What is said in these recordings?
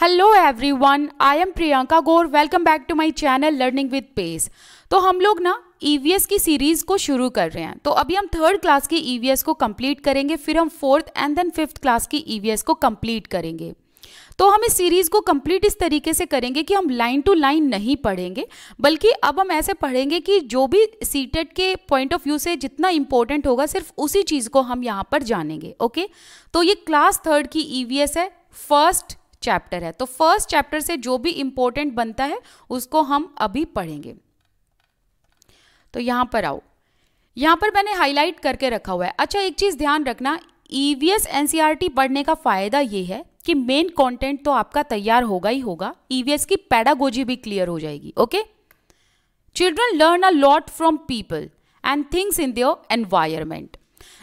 Hello everyone I am Priyanka Gaur welcome back to my channel learning with pace तो हम लोग ना EVS की सीरीज़ को शुरू कर रहे हैं। तो अभी हम थर्ड क्लास की ईवीएस को कंप्लीट करेंगे, फिर हम fourth and then fifth class की ईवीएस को कंप्लीट करेंगे। तो हम इस सीरीज़ को कंप्लीट इस तरीके से करेंगे कि हम लाइन टू लाइन नहीं पढ़ेंगे, बल्कि अब हम ऐसे पढ़ेंगे कि जो भी सीटेट के पॉइंट ऑफ़ व्यू से जितना इंपॉर्टेंट होगा, सिर्फ़ उसी चीज़ को हम यहाँ पर जानेंगे ओके तो ये क्लास थर्ड की ईवीएस है। फ़र्स्ट चैप्टर है। तो फ़र्स्ट चैप्टर से जो भी इंपॉर्टेंट बनता है, उसको हम अभी पढ़ेंगे। तो यहाँ पर आओ। यहाँ पर मैंने हाईलाइट करके रखा हुआ है। अच्छा एक चीज़ ध्यान रखना ईवीएस एनसीईआरटी पढ़ने का फ़ायदा ये है कि मेन कंटेंट तो आपका तैयार होगा ही होगा। ईवीएस की पैडागोजी भी क्लियर हो जाएगी okay children learn a lot from people and things in their environment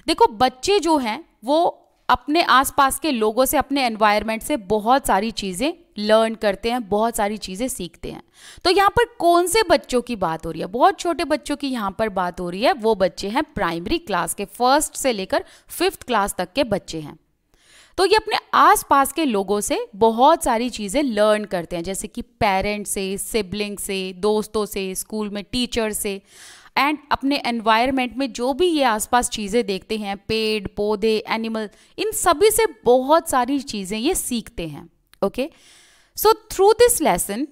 देखो, बच्चे जो हैं, वो अपने आसपास के लोगों से, अपने एनवायरनमेंट से बहुत सारी चीज़ें लर्न करते हैं, बहुत सारी चीज़ें सीखते हैं। तो यहाँ पर कौन से बच्चों की बात हो रही है? बहुत छोटे बच्चों की यहाँ पर बात हो रही है। वो बच्चे हैं प्राइमरी क्लास के फ़र्स्ट से लेकर फिफ्थ क्लास तक के बच्चे हैं। तो ये अपने आसपास के लोगों से बहुत सारी चीज़ें लर्न करते हैं, जैसे कि पेरेंट्स से सिबलिंग से, दोस्तों से स्कूल में टीचर से। एंड अपने एनवायरनमेंट में जो भी ये आसपास चीज़ें देखते हैं, पेड़, पौधे एनिमल इन सभी से बहुत सारी चीज़ें ये सीखते हैं okay so through this lesson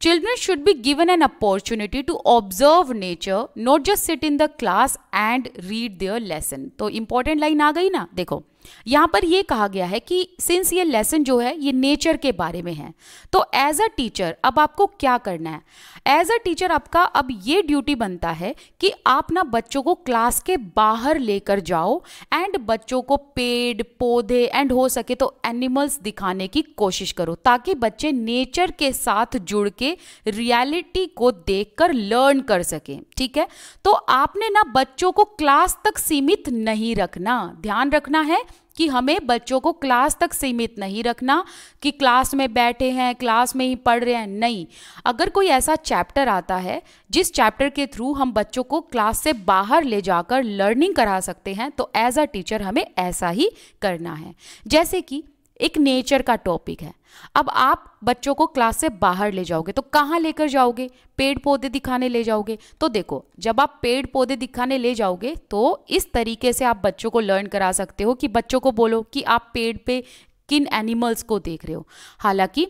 children should be given an opportunity to observe nature not just sit in the class and read their lesson तो इंपॉर्टेंट लाइन आ गई ना? देखो यहाँ पर ये कहा गया है कि सिंस ये लेसन जो है, ये नेचर के बारे में है। तो एज अ टीचर अब आपको क्या करना है? एज अ टीचर आपका अब ये ड्यूटी बनता है कि आप ना बच्चों को क्लास के बाहर लेकर जाओ एंड बच्चों को पेड़, पौधे एंड हो सके तो एनिमल्स दिखाने की कोशिश करो ताकि बच्चे नेचर के साथ जुड़ के रियलिटी को देखकर लर्न कर सकें, ठीक है? तो आपने ना बच्चों को क्लास तक सीमित नहीं रखना। ध्यान रखना है कि हमें बच्चों को क्लास तक सीमित नहीं रखना कि क्लास में बैठे हैं, क्लास में ही पढ़ रहे हैं। नहीं, अगर कोई ऐसा चैप्टर आता है, जिस चैप्टर के थ्रू हम बच्चों को क्लास से बाहर ले जाकर लर्निंग करा सकते हैं तो एज अ टीचर हमें ऐसा ही करना है। जैसे कि एक नेचर का टॉपिक है। अब आप बच्चों को क्लास से बाहर ले जाओगे तो कहाँ लेकर जाओगे? पेड़ पौधे दिखाने ले जाओगे। तो देखो, जब आप पेड़ पौधे दिखाने ले जाओगे तो इस तरीके से आप बच्चों को लर्न करा सकते हो कि बच्चों को बोलो कि आप पेड़ पे किन एनिमल्स को देख रहे हो। हालाँकि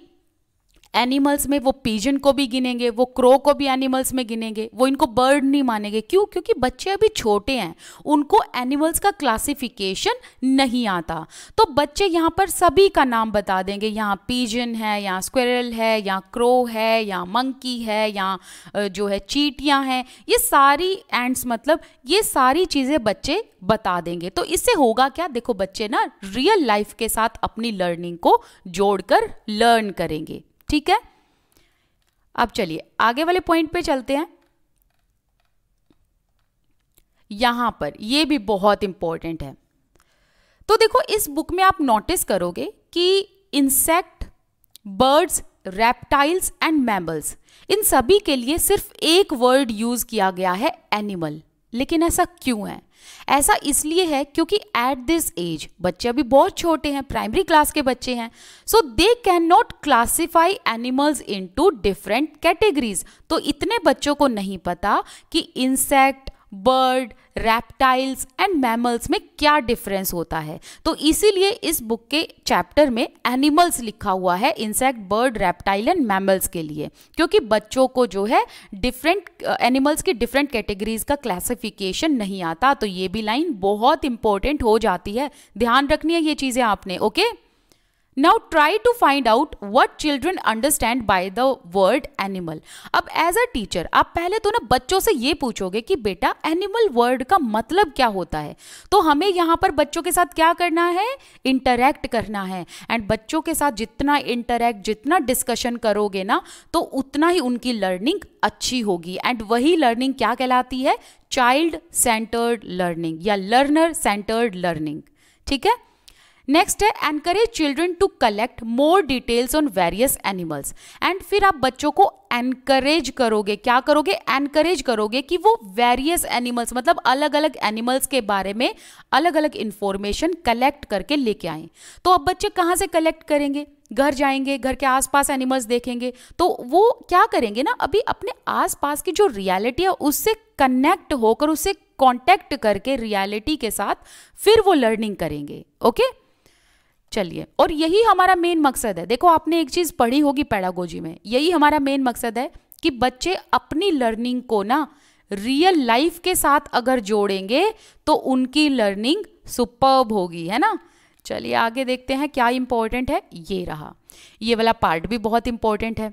एनिमल्स में वो पीजन को भी गिनेंगे, वो क्रो को भी एनिमल्स में गिनेंगे, वो इनको बर्ड नहीं मानेंगे। क्यों? क्योंकि बच्चे अभी छोटे हैं, उनको एनिमल्स का क्लासिफिकेशन नहीं आता। तो बच्चे यहाँ पर सभी का नाम बता देंगे। यहाँ पीजन है, यहाँ स्क्वेरल है, यहाँ क्रो है, यहाँ मंकी है, यहाँ जो है चीटियाँ हैं। ये सारी एंड्स मतलब ये सारी चीज़ें बच्चे बता देंगे। तो इससे होगा क्या? देखो बच्चे ना रियल लाइफ के साथ अपनी लर्निंग को जोड़कर लर्न करेंगे। ठीक है? अब चलिए, आगे वाले पॉइंट पे चलते हैं। यहाँ पर, ये भी बहुत इंपॉर्टेंट है। तो देखो, इस बुक में आप नोटिस करोगे कि insect birds reptiles and mammals इन सभी के लिए सिर्फ़ एक वर्ड यूज़ किया गया है एनिमल लेकिन ऐसा क्यों है? ऐसा इसलिए है क्योंकि एट दिस एज बच्चे अभी बहुत छोटे हैं प्राइमरी क्लास के बच्चे हैं so they can not classify animals into different categories तो इतने बच्चों को नहीं पता कि insect bird reptiles and mammals में क्या डिफरेंस होता है? तो इसीलिए इस बुक के चैप्टर में एनिमल्स लिखा हुआ है insect bird reptile and mammals के लिए। क्योंकि बच्चों को जो है डिफरेंट एनिमल्स की डिफरेंट कैटेगरीज का क्लासिफिकेशन नहीं आता तो ये भी लाइन बहुत इंपॉर्टेंट हो जाती है। ध्यान रखनी है ये चीज़ें आपने okay okay? Now try to find out what children understand by the word animal अब एज अ टीचर आप पहले तो ना बच्चों से ये पूछोगे कि बेटा एनिमल वर्ड का मतलब क्या होता है? तो हमें यहाँ पर बच्चों के साथ क्या करना है? इंटरेक्ट करना है। एंड बच्चों के साथ जितना इंटरेक्ट जितना डिस्कशन करोगे ना तो उतना ही उनकी लर्निंग अच्छी होगी। एंड वही लर्निंग क्या कहलाती है? चाइल्ड सेंटर्ड लर्निंग या लर्नर सेंटर्ड लर्निंग ठीक है? नेक्स्ट है encourage children to collect more details on various animals and फिर आप बच्चों को एनकरेज करोगे, क्या करोगे? एनकरेज करोगे कि वो वेरियस एनिमल्स मतलब अलग अलग एनिमल्स के बारे में अलग अलग इंफॉर्मेशन कलेक्ट करके लेके आए। तो अब बच्चे कहाँ से कलेक्ट करेंगे? घर जाएँगे, घर के आसपास एनिमल्स देखेंगे। तो वो क्या करेंगे ना, अभी अपने आसपास की जो रियलिटी है, उससे कनेक्ट होकर, उससे कांटेक्ट करके रियलिटी के साथ फिर वो लर्निंग करेंगे ओके चलिए। और यही हमारा मेन मकसद है। देखो, आपने एक चीज़ पढ़ी होगी पैडागोजी में। यही हमारा मेन मकसद है कि बच्चे अपनी लर्निंग को ना रियल लाइफ के साथ अगर जोड़ेंगे तो उनकी लर्निंग सुपर्ब होगी, है ना? चलिए, आगे देखते हैं क्या इंपॉर्टेंट है। ये रहा। ये वाला पार्ट भी बहुत इंपॉर्टेंट है।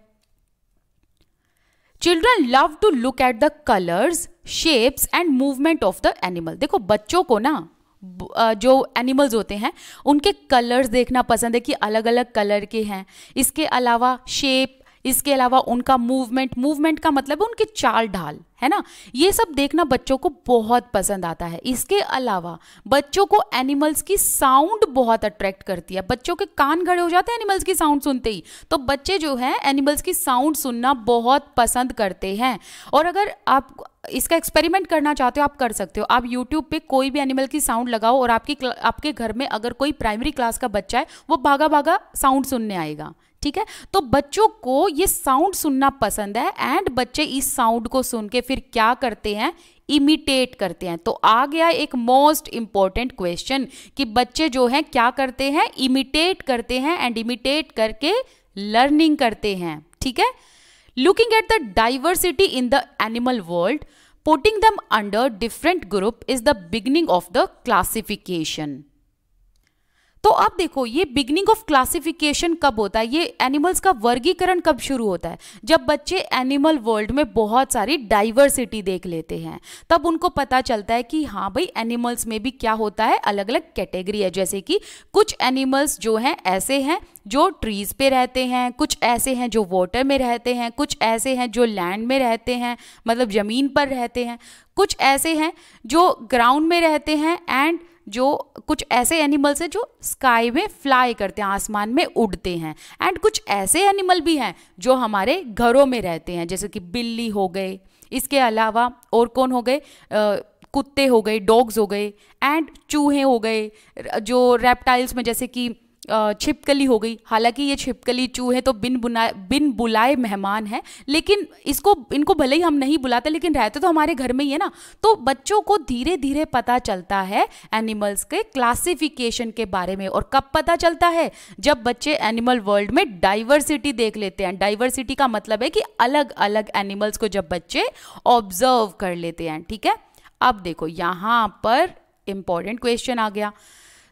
Children love to look at the colours shapes and movement of the animal देखो, बच्चों को ना जो एनिमल्स होते हैं, उनके कलर्स देखना पसंद है कि अलग अलग कलर के हैं। इसके अलावा शेप इसके अलावा उनका मूवमेंट मूवमेंट का मतलब है उनकी चाल ढाल, है ना? ये सब देखना बच्चों को बहुत पसंद आता है। इसके अलावा बच्चों को एनिमल्स की साउंड बहुत अट्रैक्ट करती है। बच्चों के कान खड़े हो जाते हैं एनिमल्स की साउंड सुनते ही। तो बच्चे जो हैं एनिमल्स की साउंड सुनना बहुत पसंद करते हैं। और अगर आप इसका एक्सपेरिमेंट करना चाहते हो, आप कर सकते हो। आप यूट्यूब पे कोई भी एनिमल की साउंड लगाओ और आपकी आपके घर में अगर कोई प्राइमरी क्लास का बच्चा है, वो भागा भागा साउंड सुनने आएगा। ठीक है? तो बच्चों को ये साउंड सुनना पसंद है एंड बच्चे इस साउंड को सुन के फिर क्या करते हैं? इमिटेट करते हैं। तो आ गया एक मोस्ट इंपॉर्टेंट क्वेश्चन कि बच्चे जो हैं क्या करते हैं? इमिटेट करते हैं एंड इमिटेट करके लर्निंग करते हैं। ठीक है? Looking at the diversity in the animal world putting them under different group is the beginning of the classification तो अब देखो, ये बिगनिंग ऑफ़ क्लासिफिकेशन कब होता है? ये एनिमल्स का वर्गीकरण कब शुरू होता है? जब बच्चे एनिमल वर्ल्ड में बहुत सारी डाइवर्सिटी देख लेते हैं, तब उनको पता चलता है कि हाँ भाई एनिमल्स में भी क्या होता है? अलग अलग कैटेगरी है। जैसे कि कुछ एनिमल्स जो हैं, ऐसे हैं जो ट्रीज पे रहते हैं, कुछ ऐसे हैं जो वाटर में रहते हैं, कुछ ऐसे हैं जो लैंड में रहते हैं मतलब ज़मीन पर रहते हैं, कुछ ऐसे हैं जो ग्राउंड में रहते हैं एंड जो कुछ ऐसे एनिमल्स हैं जो स्काई में फ्लाई करते हैं, आसमान में उड़ते हैं। एंड कुछ ऐसे एनिमल भी हैं जो हमारे घरों में रहते हैं, जैसे कि बिल्ली हो गए इसके अलावा और कौन हो गए? कुत्ते हो गए डॉग्स हो गए। एंड चूहे हो गए जो रेप्टाइल्स में जैसे कि छिपकली हो गई। हालाँकि ये छिपकली चूहे तो बिन बुनाए बिन बुलाए मेहमान हैं, लेकिन इसको, इनको भले ही हम नहीं बुलाते, लेकिन रहते तो हमारे घर में ही है ना। तो बच्चों को धीरे धीरे पता चलता है एनिमल्स के क्लासिफिकेशन के बारे में, और कब पता चलता है? जब बच्चे एनिमल वर्ल्ड में डाइवर्सिटी देख लेते हैं। डाइवर्सिटी का मतलब है कि अलग अलग एनिमल्स को जब बच्चे ऑब्ज़र्व कर लेते हैं, ठीक है? अब देखो, यहाँ पर इंपॉर्टेंट क्वेश्चन आ गया।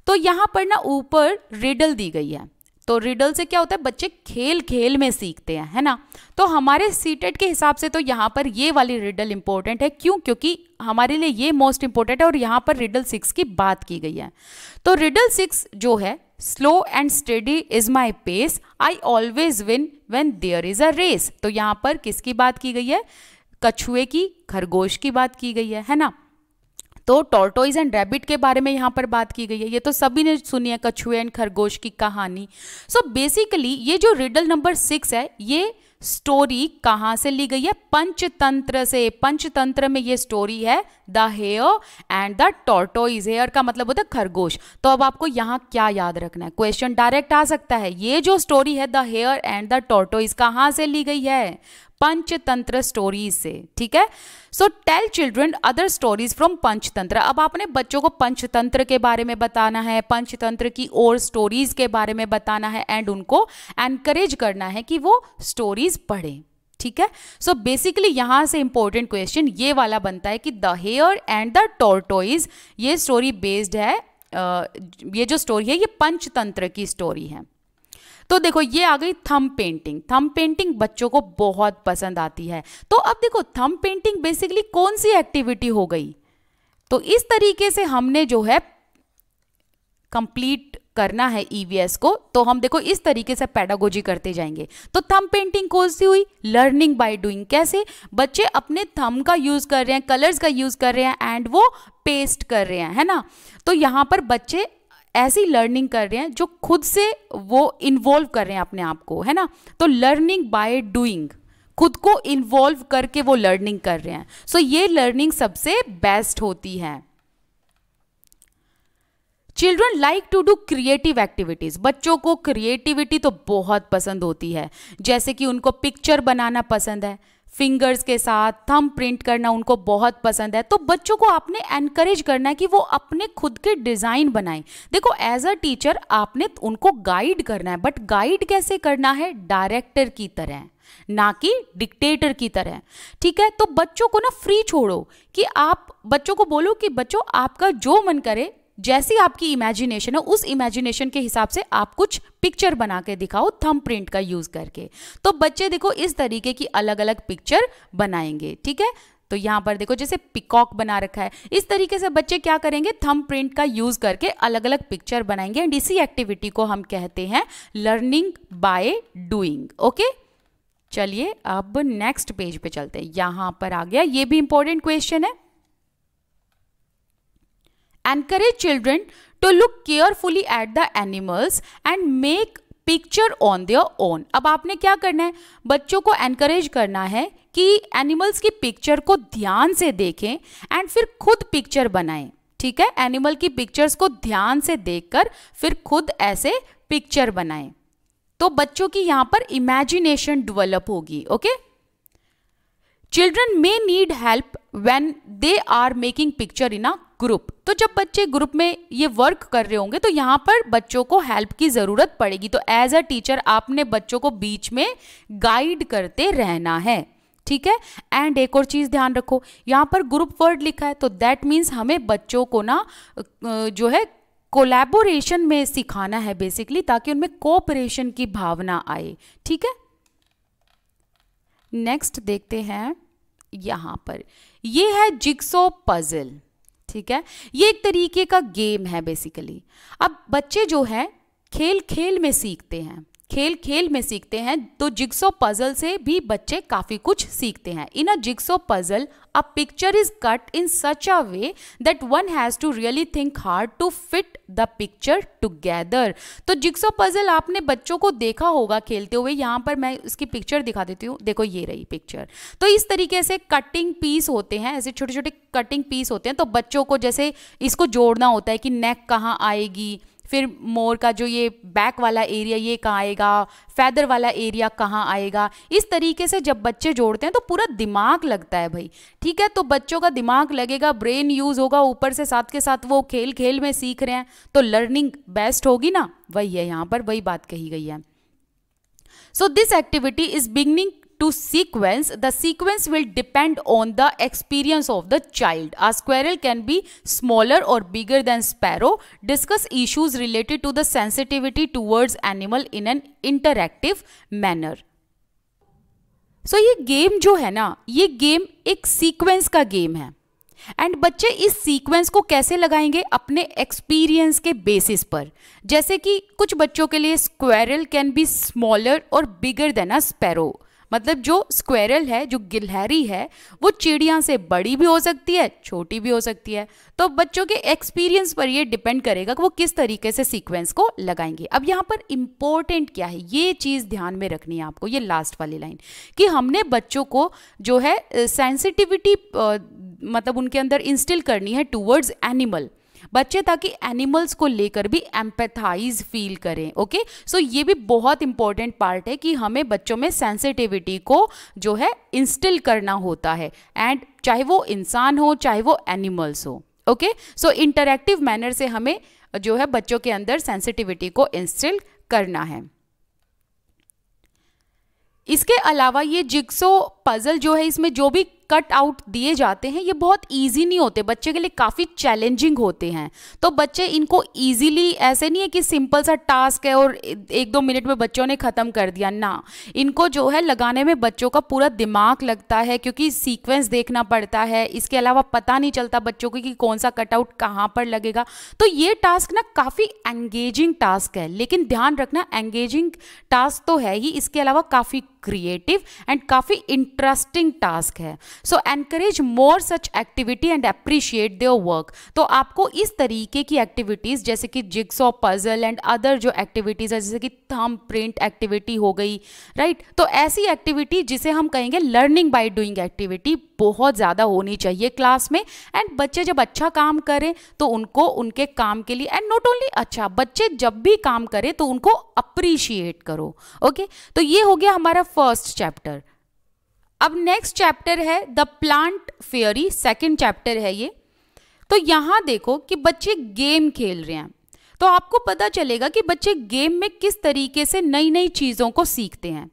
तो यहाँ पर ना ऊपर रिडल दी गई है। तो रिडल से क्या होता है? बच्चे खेल खेल में सीखते हैं, है ना? तो हमारे सीटेट के हिसाब से तो यहाँ पर ये वाली रिडल इंपॉर्टेंट है। क्यों? क्योंकि हमारे लिए ये मोस्ट इंपॉर्टेंट है और यहाँ पर रिडल सिक्स की बात की गई है। तो रिडल सिक्स जो है slow and steady is my pace I always win when there is a race तो यहाँ पर किसकी बात की गई है? कछुए की, खरगोश की बात की गई है है ना? तो टॉर्टोइज एंड रैबिट के बारे में यहाँ पर बात की गई है। ये तो सभी ने सुनी है, कछुए एंड खरगोश की कहानी। सो so बेसिकली ये जो रिडल नंबर सिक्स है, ये स्टोरी कहाँ से ली गई है? पंचतंत्र से। पंचतंत्र में ये स्टोरी है the hare and the tortoise hare का मतलब होता है खरगोश। तो अब आपको यहाँ क्या याद रखना है? क्वेश्चन डायरेक्ट आ सकता है। ये जो स्टोरी है the hare and the tortoise कहाँ से ली गई है? पंचतंत्र स्टोरीज से, ठीक है? So tell children other stories from Panchatantra. अब आपने बच्चों को पंचतंत्र के बारे में बताना है, पंचतंत्र की और स्टोरीज के बारे में बताना है एंड उनको एनकरेज करना है कि वो स्टोरीज पढ़ें, ठीक है? सो बेसिकली यहाँ से इंपॉर्टेंट क्वेश्चन ये वाला बनता है कि the hare and the tortoise ये स्टोरी बेस्ड है ये जो स्टोरी है, ये पंचतंत्र की स्टोरी है। तो देखो, ये आ गई थम पेंटिंग थम पेंटिंग बच्चों को बहुत पसंद आती है। तो अब देखो थम पेंटिंग बेसिकली कौन सी एक्टिविटी हो गई? तो इस तरीके से हमने जो है कंप्लीट करना है ईवीएस को तो हम देखो, इस तरीके से पैडागोजी करते जाएँगे। तो थम पेंटिंग कौन सी हुई? लर्निंग बाय डूइंग कैसे? बच्चे अपने थम का यूज़ कर रहे हैं कलर्स का यूज़ कर रहे हैं एंड वो पेस्ट कर रहे हैं, है ना? तो यहाँ पर बच्चे ऐसी लर्निंग कर रहे हैं जो खुद से वो इन्वॉल्व कर रहे हैं अपने आप को, है ना? तो लर्निंग बाय डूइंग खुद को इन्वॉल्व करके वो लर्निंग कर रहे हैं। सो so ये लर्निंग सबसे बेस्ट होती है। Children like to do creative activities बच्चों को क्रिएटिविटी तो बहुत पसंद होती है। जैसे कि उनको पिक्चर बनाना पसंद है। फिंगर्स के साथ थम प्रिंट करना उनको बहुत पसंद है। तो बच्चों को आपने एनकरेज करना है कि वो अपने खुद के डिज़ाइन बनाएँ। देखो एज अ टीचर आपने उनको गाइड करना है बट गाइड कैसे करना है? डायरेक्टर की तरह, ना कि डिक्टेटर की तरह। ठीक है? तो बच्चों को ना फ्री छोड़ो कि आप, बच्चों को बोलो कि बच्चों, आपका जो मन करे जैसी आपकी इमेजिनेशन है, उस इमेजिनेशन के हिसाब से आप कुछ पिक्चर बना के दिखाओ थम प्रिंट का यूज़ करके। तो बच्चे देखो, इस तरीके की अलग अलग पिक्चर बनाएँगे, ठीक है? तो यहाँ पर देखो, जैसे पिकॉक बना रखा है, इस तरीके से बच्चे क्या करेंगे? थम प्रिंट का यूज़ करके अलग अलग पिक्चर बनाएँगे एंड इसी एक्टिविटी को हम कहते हैं लर्निंग बाय डूइंग ओके चलिए, अब नेक्स्ट पेज पे चलते हैं। यहाँ पर आ गया, ये भी इंपॉर्टेंट क्वेश्चन है। Encourage children to look carefully at the animals and make picture on their own अब आपने क्या करना है? बच्चों को एनकरेज करना है कि एनिमल्स की पिक्चर को ध्यान से देखें एंड फिर खुद पिक्चर बनाएँ, ठीक है? एनिमल की पिक्चर्स को ध्यान से देखकर फिर खुद ऐसे पिक्चर बनाएँ। तो बच्चों की यहाँ पर इमेजिनेशन डेवलप होगी okay children may need help when they are making picture in a group तो जब बच्चे ग्रुप में ये वर्क कर रहे होंगे तो यहाँ पर बच्चों को हेल्प की ज़रूरत पड़ेगी। तो एज अ टीचर आपने बच्चों को बीच में गाइड करते रहना है। ठीक है? एंड एक और चीज़ ध्यान रखो, यहाँ पर ग्रुप वर्ड लिखा है तो दैट मीन्स हमें बच्चों को ना जो है कोलैबोरेशन में सिखाना है बेसिकली ताकि उनमें कोऑपरेशन की भावना आए। ठीक है? नेक्स्ट देखते हैं यहाँ पर। ये है जिक्सो पजल ठीक है? ये एक तरीके का गेम है बेसिकली अब बच्चे जो है खेल खेल में सीखते हैं। खेल खेल में सीखते हैं तो जिक्सो पजल से भी बच्चे काफ़ी कुछ सीखते हैं। In a jigsaw puzzle a picture is cut in such a way that one has to really think hard to fit the picture together तो जिक्सो पजल आपने बच्चों को देखा होगा खेलते हुए, यहाँ पर मैं इसकी पिक्चर दिखा देती हूँ। देखो ये रही पिक्चर तो इस तरीके से कटिंग पीस होते हैं, ऐसे छोटे छोटे कटिंग पीस होते हैं तो बच्चों को जैसे इसको जोड़ना होता है कि नेक कहाँ आएगी फिर मोर का जो ये बैक वाला एरिया ये कहाँ आएगा? फैदर वाला एरिया कहाँ आएगा? इस तरीके से जब बच्चे जोड़ते हैं तो पूरा दिमाग लगता है भाई। ठीक है? तो बच्चों का दिमाग लगेगा ब्रेन यूज़ होगा, ऊपर से साथ के साथ वो खेल खेल में सीख रहे हैं। तो लर्निंग बेस्ट होगी ना? वही है यहाँ पर, वही बात कही गई है। So this activity is beginning to sequence, the sequence will depend on the experience of the child. A squirrel can be smaller or bigger than sparrow. Discuss issues related to the sensitivity towards animal in an interactive manner. So so, ये game जो है ना ये game एक sequence का game है and बच्चे इस सीक्वेंस को कैसे लगाएँगे अपने एक्सपीरियंस के बेसिस पर जैसे कि कुछ बच्चों के लिए स्क्वेरल कैन बी स्मॉलर और बिगर देन अ स्पैरो मतलब जो स्क्वेरल है, जो गिलहरी है, वो चिड़िया से बड़ी भी हो सकती है, छोटी भी हो सकती है। तो बच्चों के एक्सपीरियंस पर ये डिपेंड करेगा कि वो किस तरीके से सीक्वेंस को लगाएँगे। अब यहाँ पर इंपॉर्टेंट क्या है? ये चीज़ ध्यान में रखनी है आपको, ये लास्ट वाली लाइन कि हमने बच्चों को जो है सेंसिटिविटी मतलब उनके अंदर इंस्टिल करनी है टूवर्ड्स एनिमल बच्चे ताकि एनिमल्स को लेकर भी एम्पेथाइज फील करें ओके सो so, ये भी बहुत इंपॉर्टेंट पार्ट है कि हमें बच्चों में सेंसिटिविटी को जो है इंस्टिल करना होता है। एंड चाहे वो इंसान हो, चाहे वो एनिमल्स हो ओके सो इंटरेक्टिव मैनर से हमें जो है बच्चों के अंदर सेंसिटिविटी को इंस्टिल करना है। इसके अलावा ये जिक्सो पजल जो है, इसमें जो भी कट आउट दिए जाते हैं, ये बहुत इजी नहीं होते, बच्चे के लिए काफ़ी चैलेंजिंग होते हैं। तो बच्चे इनको इजीली ऐसे नहीं है कि सिंपल सा टास्क है और एक दो मिनट में बच्चों ने ख़त्म कर दिया, ना। इनको जो है लगाने में बच्चों का पूरा दिमाग लगता है, क्योंकि सीक्वेंस देखना पड़ता है, इसके अलावा पता नहीं चलता बच्चों को कि कौन सा कटआउट कहाँ पर लगेगा। तो ये टास्क ना काफ़ी एंगेजिंग टास्क है, लेकिन ध्यान रखना एंगेजिंग टास्क तो है ही, इसके अलावा काफ़ी क्रिएटिव एंड काफ़ी इंटरेस्टिंग टास्क है so encourage more such activity and appreciate their work तो आपको इस तरीके की एक्टिविटीज़ जैसे कि जिक्सॉ पजल एंड अदर जो एक्टिविटीज़ है, जैसे कि थम प्रिंट एक्टिविटी हो गई राइट right? तो ऐसी एक्टिविटी जिसे हम कहेंगे लर्निंग बाय डूइंग एक्टिविटी बहुत ज़्यादा होनी चाहिए क्लास में एंड बच्चे जब अच्छा काम करें तो उनको उनके काम के लिए एंड नॉट ओनली अच्छा बच्चे जब भी काम करें तो उनको अप्रिशिएट करो ओके okay? तो ये हो गया हमारा फ़र्स्ट चैप्टर अब नेक्स्ट चैप्टर है the plant fairy second chapter है ये। तो यहाँ देखो कि बच्चे गेम खेल रहे हैं। तो आपको पता चलेगा कि बच्चे गेम में किस तरीके से नई नई चीज़ों को सीखते हैं।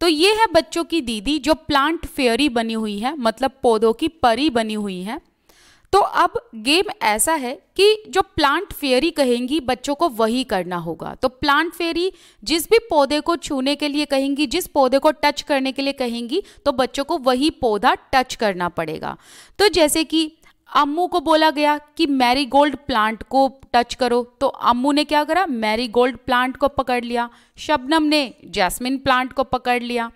तो ये है बच्चों की दीदी जो प्लांट फेयरी बनी हुई है मतलब पौधों की परी बनी हुई है। तो अब गेम ऐसा है कि जो प्लांट फेयरी कहेंगी, बच्चों को वही करना होगा। तो प्लांट फेयरी जिस भी पौधे को छूने के लिए कहेंगी, जिस पौधे को टच करने के लिए कहेंगी तो बच्चों को वही पौधा टच करना पड़ेगा। तो जैसे कि अम्मू को बोला गया कि मैरी गोल्ड प्लांट को टच करो तो अम्मू ने क्या करा? मैरी गोल्ड प्लांट को पकड़ लिया, शबनम ने जैस्मिन प्लांट को पकड़ लिया।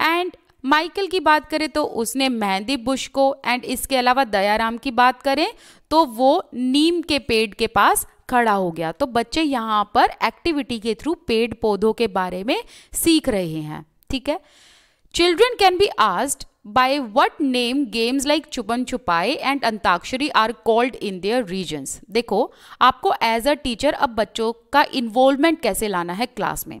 एंड माइकल की बात करें तो उसने मेहंदी बुश को एंड इसके अलावा दयाराम की बात करें तो वो नीम के पेड़ के पास खड़ा हो गया। तो बच्चे यहाँ पर एक्टिविटी के थ्रू पेड़ पौधों के बारे में सीख रहे हैं, ठीक है? Children can be asked by what name games like Chhupan Chhupai and Antakshari are called in their regions देखो, आपको एज अ टीचर अब बच्चों का इन्वॉल्वमेंट कैसे लाना है क्लास में?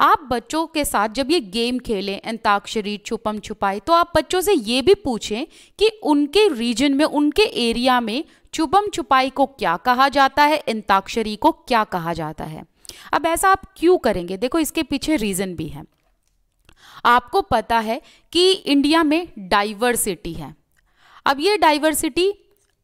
आप बच्चों के साथ जब ये गेम खेलें अंताक्षरी छुपम छुपाई तो आप बच्चों से ये भी पूछें कि उनके रीजन में, उनके एरिया में छुपम छुपाई को क्या कहा जाता है अंताक्षरी को क्या कहा जाता है? अब ऐसा आप क्यों करेंगे? देखो, इसके पीछे रीज़न भी है। आपको पता है कि इंडिया में डाइवर्सिटी है। अब ये डाइवर्सिटी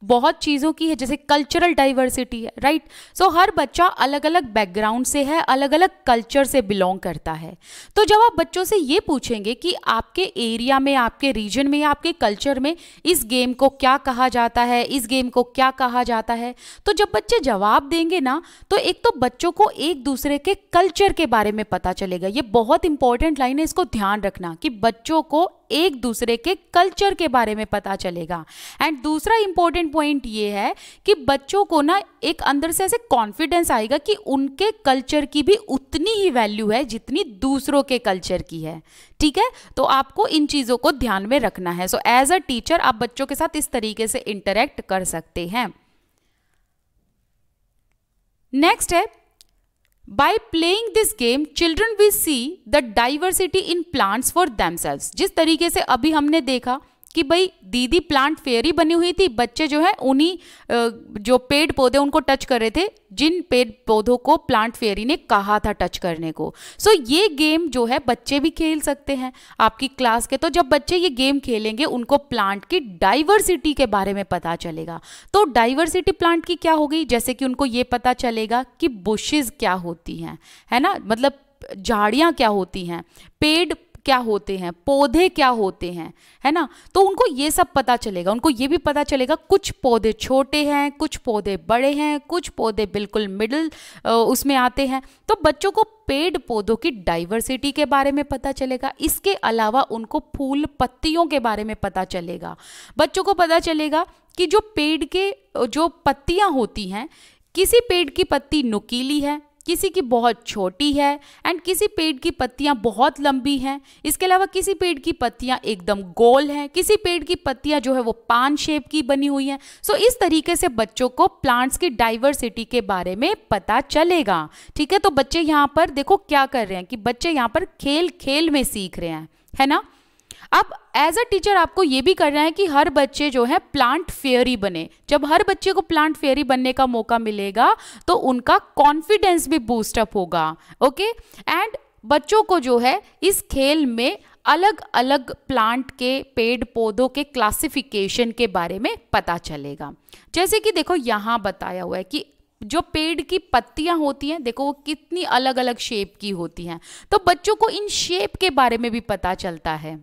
बहुत चीज़ों की है जैसे कल्चरल डाइवर्सिटी है राइट सो so, हर बच्चा अलग अलग बैकग्राउंड से है अलग अलग कल्चर से बिलोंग करता है। तो जब आप बच्चों से ये पूछेंगे कि आपके एरिया में आपके रीजन में आपके कल्चर में इस गेम को क्या कहा जाता है इस गेम को क्या कहा जाता है तो जब बच्चे जवाब देंगे ना तो एक तो बच्चों को एक दूसरे के कल्चर के बारे में पता चलेगा। ये बहुत इंपॉर्टेंट लाइन है इसको ध्यान रखना कि बच्चों को एक दूसरे के कल्चर के बारे में पता चलेगा। एंड दूसरा इंपॉर्टेंट पॉइंट ये है कि बच्चों को ना एक अंदर से ऐसे कॉन्फिडेंस आएगा कि उनके कल्चर की भी उतनी ही वैल्यू है जितनी दूसरों के कल्चर की है। ठीक है? तो आपको इन चीज़ों को ध्यान में रखना है। सो एज अ टीचर आप बच्चों के साथ इस तरीके से इंटरेक्ट कर सकते हैं। नेक्स्ट है by playing this game children will see the diversity in plants for themselves जिस तरीके से अभी हमने देखा कि भाई दीदी प्लांट फेयरी बनी हुई थी। बच्चे जो है उन्हीं जो पेड़ पौधे उनको टच कर रहे थे जिन पेड़ पौधों को प्लांट फेयरी ने कहा था टच करने को। सो so, ये गेम जो है बच्चे भी खेल सकते हैं। आपकी क्लास के तो जब बच्चे ये गेम खेलेंगे उनको प्लांट की डाइवर्सिटी के बारे में पता चलेगा। तो डाइवर्सिटी प्लांट की क्या होगी जैसे कि उनको ये पता चलेगा कि बुशेज क्या होती हैं है ना? मतलब झाड़ियाँ क्या होती हैं? पेड़ क्या होते हैं, पौधे क्या होते हैं, है ना? तो उनको ये सब पता चलेगा, उनको ये भी पता चलेगा, कुछ पौधे छोटे हैं, कुछ पौधे बड़े हैं, कुछ पौधे बिल्कुल मिडिल उसमें आते हैं। तो बच्चों को पेड़ पौधों की डाइवर्सिटी के बारे में पता चलेगा, इसके अलावा उनको फूल पत्तियों के बारे में पता चलेगा। बच्चों को पता चलेगा कि जो पेड़ के, जो पत्तियाँ होती हैं, किसी पेड़ की पत्ती नुकीली है किसी की बहुत छोटी है एंड किसी पेड़ की पत्तियाँ बहुत लंबी हैं इसके अलावा किसी पेड़ की पत्तियाँ एकदम गोल हैं किसी पेड़ की पत्तियाँ जो है वो पान शेप की बनी हुई हैं। सो so, इस तरीके से बच्चों को प्लांट्स की डाइवर्सिटी के बारे में पता चलेगा। ठीक है? तो बच्चे यहाँ पर देखो क्या कर रहे हैं कि बच्चे यहाँ पर खेल खेल में सीख रहे हैं है ना? अब एज अ टीचर आपको ये भी करना है कि हर बच्चे जो है प्लांट फेयरी बने। जब हर बच्चे को प्लांट फेयरी बनने का मौका मिलेगा तो उनका कॉन्फिडेंस भी बूस्टअप होगा। ओके एंड बच्चों को जो है, इस खेल में अलग अलग प्लांट के, पेड़ पौधों के क्लासिफिकेशन के बारे में पता चलेगा। जैसे कि देखो, यहाँ बताया हुआ है कि जो पेड़ की पत्तियाँ होती हैं, देखो वो कितनी अलग अलग शेप की होती हैं। तो बच्चों को इन शेप के बारे में भी पता चलता है।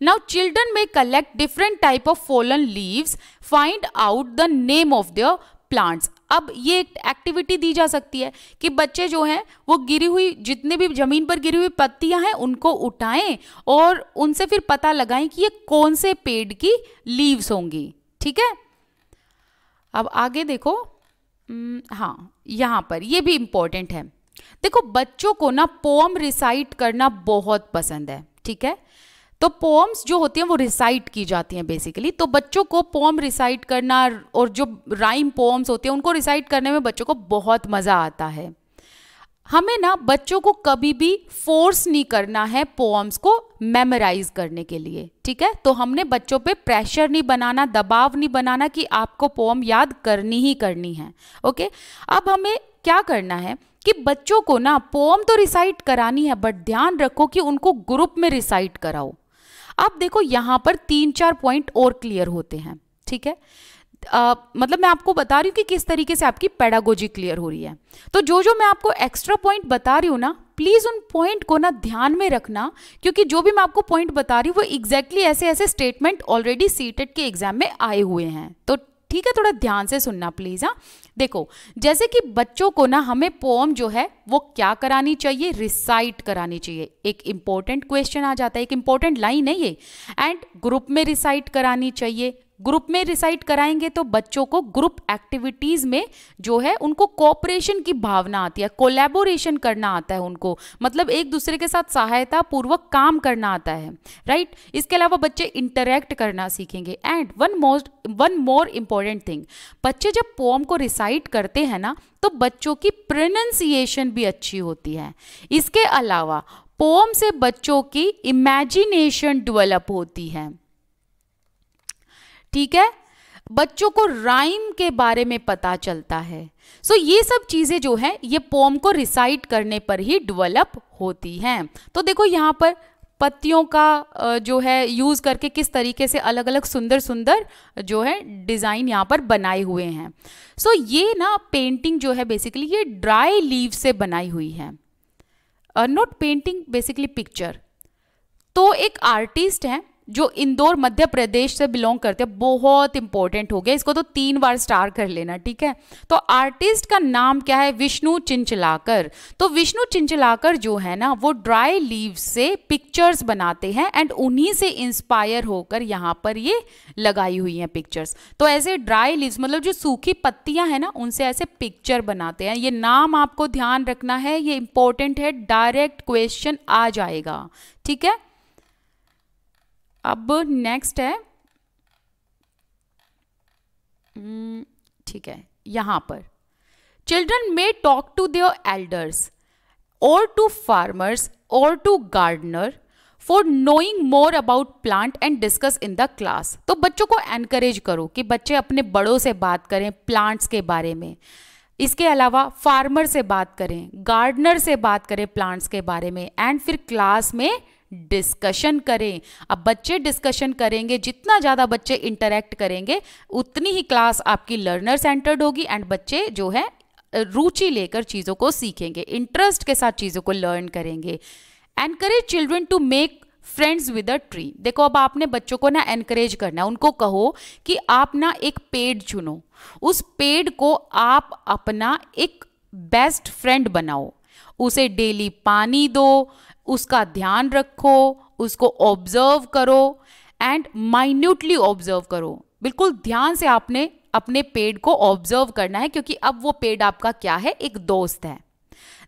Now children may collect different type of fallen leaves, find out the name of their plants. अब ये एक एक्टिविटी दी जा सकती है कि बच्चे जो हैं वो गिरी हुई जितने भी ज़मीन पर गिरी हुई पत्तियाँ हैं उनको उठाएँ और उनसे फिर पता लगाएँ कि ये कौन से पेड़ की लीव्स होंगी। ठीक है? अब आगे देखो। हाँ यहाँ पर ये भी इंपॉर्टेंट है। देखो बच्चों को ना पोम रिसाइट करना बहुत पसंद है। ठीक है? तो पोम्स जो होती हैं वो रिसाइट की जाती हैं बेसिकली तो बच्चों को पोम रिसाइट करना और जो राइम पोम्स होते हैं, उनको रिसाइट करने में बच्चों को बहुत मज़ा आता है। हमें ना बच्चों को कभी भी फोर्स नहीं करना है पोम्स को मेमोराइज करने के लिए, ठीक है? तो हमने बच्चों पे प्रेशर नहीं बनाना, दबाव नहीं बनाना कि आपको पोम याद करनी ही करनी है ओके अब हमें क्या करना है कि बच्चों को ना पोम तो रिसाइट करानी है बट ध्यान रखो कि उनको ग्रुप में रिसाइट कराओ। अब देखो यहाँ पर तीन चार पॉइंट और क्लियर होते हैं ठीक है? आ, मतलब मैं आपको बता रही हूँ कि किस तरीके से आपकी पेडागोजी क्लियर हो रही है। तो जो जो मैं आपको एक्स्ट्रा पॉइंट बता रही हूँ ना प्लीज़ उन पॉइंट को ना ध्यान में रखना क्योंकि जो भी मैं आपको पॉइंट बता रही हूँ वो एग्जैक्टली exactly ऐसे ऐसे स्टेटमेंट ऑलरेडी सीटेड के एग्ज़ाम में आए हुए हैं। तो ठीक है, थोड़ा ध्यान से सुनना प्लीज़ हाँ। देखो, जैसे कि बच्चों को ना हमें पोम जो है, वो क्या करानी चाहिए? रिसाइट करानी चाहिए। एक इंपॉर्टेंट क्वेश्चन आ जाता है, एक इंपॉर्टेंट लाइन है ये। एंड ग्रुप में रिसाइट करानी चाहिए। ग्रुप में रिसाइट कराएँगे तो बच्चों को ग्रुप एक्टिविटीज़ में जो है उनको कोऑपरेशन की भावना आती है, कोलैबोरेशन करना आता है उनको। मतलब एक दूसरे के साथ सहायता पूर्वक काम करना आता है राइट इसके अलावा बच्चे इंटरेक्ट करना सीखेंगे। And one most one more important thing बच्चे जब पोम को रिसाइट करते हैं ना तो बच्चों की प्रोनाउंसिएशन भी अच्छी होती है। इसके अलावा पोम से बच्चों की इमेजिनेशन डेवलप होती है। ठीक है? बच्चों को राइम के बारे में पता चलता है। सो so, ये सब चीज़ें जो है ये पोम को रिसाइट करने पर ही डेवलप होती हैं। तो देखो यहाँ पर पत्तियों का जो है यूज़ करके किस तरीके से अलग अलग सुंदर सुंदर जो है डिज़ाइन यहाँ पर बनाए हुए हैं। सो so, ये ना पेंटिंग जो है बेसिकली ये ड्राई लीव से बनाई हुई है। नॉट पेंटिंग बेसिकली पिक्चर तो एक आर्टिस्ट हैं जो इंदौर मध्य प्रदेश से बिलोंग करते हैं, बहुत इंपॉर्टेंट हो गया। इसको तो तीन बार स्टार कर लेना, ठीक है? तो आर्टिस्ट का नाम क्या है? विष्णु चिंचलाकर। तो विष्णु चिंचलाकर जो है ना, वो ड्राई लीव से पिक्चर्स बनाते हैं एंड उन्हीं से इंस्पायर होकर यहाँ पर ये लगाई हुई हैं पिक्चर्स तो ऐसे ड्राई लीव्स मतलब जो सूखी पत्तियाँ हैं ना, उनसे ऐसे पिक्चर बनाते हैं। ये नाम आपको ध्यान रखना है, ये इंपॉर्टेंट है डायरेक्ट क्वेश्चन आ जाएगा, ठीक है? अब नेक्स्ट है। हम्म, ठीक है यहाँ पर। Children may talk to their elders और टू फार्मर्स और to gardener for knowing more about plant and discuss in the class तो बच्चों को एनकरेज करो कि बच्चे अपने बड़ों से बात करें प्लांट्स के बारे में। इसके अलावा फार्मर से बात करें गार्डनर से बात करें प्लांट्स के बारे में। एंड फिर क्लास में डिस्कशन करें। अब बच्चे डिस्कशन करेंगे, जितना ज़्यादा बच्चे इंटरेक्ट करेंगे, उतनी ही क्लास आपकी लर्नर सेंटर्ड होगी एंड बच्चे जो है, रुचि लेकर चीज़ों को सीखेंगे, इंटरेस्ट के साथ चीज़ों को लर्न करेंगे। Encourage children to make friends with a tree देखो, अब आपने बच्चों को ना एनकरेज करना उनको कहो कि आप ना एक पेड़ चुनो। उस पेड़ को आप अपना एक बेस्ट फ्रेंड बनाओ। उसे डेली पानी दो उसका ध्यान रखो, उसको ऑब्ज़र्व करो एंड माइन्यूटली ऑब्ज़र्व करो। बिल्कुल ध्यान से आपने अपने पेड़ को ऑब्ज़र्व करना है क्योंकि अब वो पेड़ आपका क्या है? एक दोस्त है।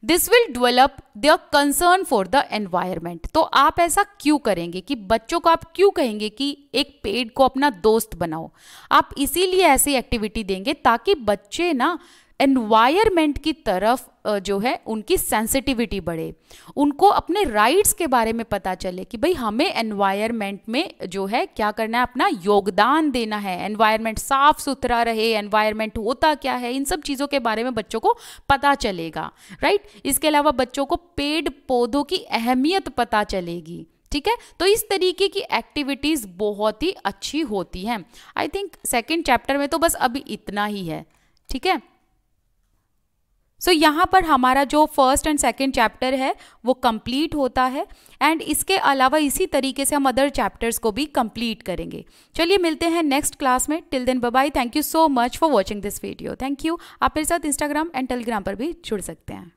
This will develop the concern for the environment तो आप ऐसा क्यों करेंगे कि बच्चों को आप क्यों कहेंगे कि एक पेड़ को अपना दोस्त बनाओ? आप इसीलिए ऐसी एक्टिविटी देंगे ताकि बच्चे ना एनवायरमेंट की तरफ़ जो है, उनकी सेंसिटिविटी बढ़े। उनको अपने राइट्स के बारे में पता चले कि भाई हमें एनवायरमेंट में जो है, क्या करना है, अपना योगदान देना है। एनवायरमेंट साफ़ सुथरा रहे एनवायरमेंट होता क्या है, इन सब चीज़ों के बारे में बच्चों को पता चलेगा राइट इसके अलावा बच्चों को पेड़ पौधों की अहमियत पता चलेगी, ठीक है? तो इस तरीके की एक्टिविटीज़ बहुत ही अच्छी होती हैं। आई थिंक सेकेंड चैप्टर में तो बस अभी इतना ही है, ठीक है? सो so, यहाँ पर हमारा जो फ़र्स्ट एंड सेकेंड चैप्टर है वो कंप्लीट होता है एंड इसके अलावा इसी तरीके से हम अदर चैप्टर्स को भी कंप्लीट करेंगे। चलिए मिलते हैं नेक्स्ट क्लास में। Till then bye thank you so much for watching this video thank you आप मेरे साथ इंस्टाग्राम एंड टेलीग्राम पर भी जुड़ सकते हैं।